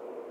you